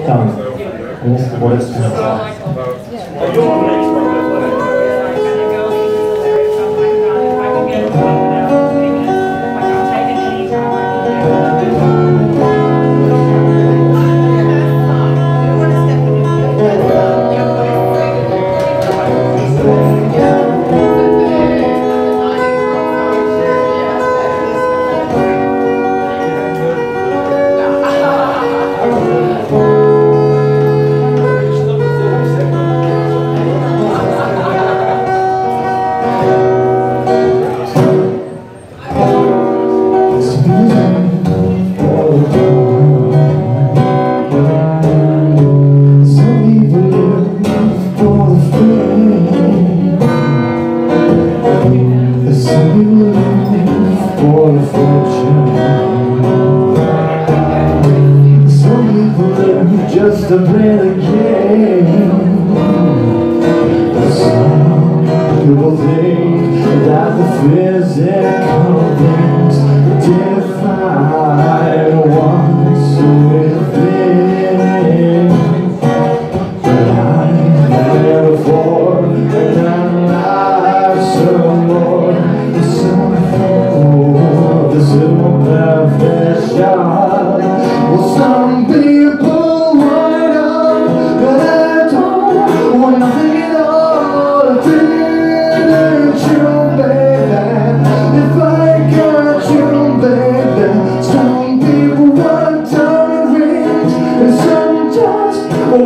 Então, vamos supor assim. People think that the physical things differ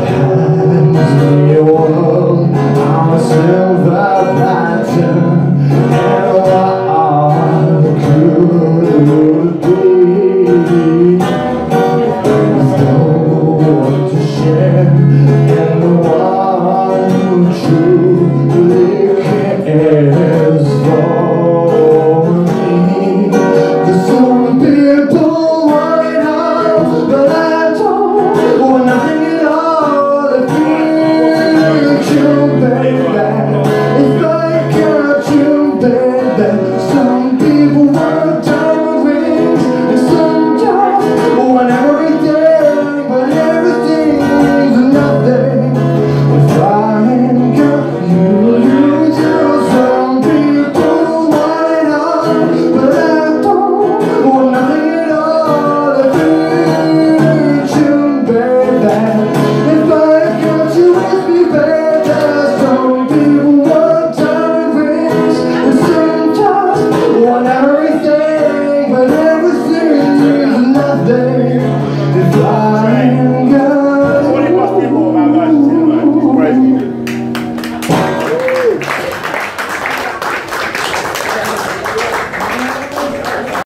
hands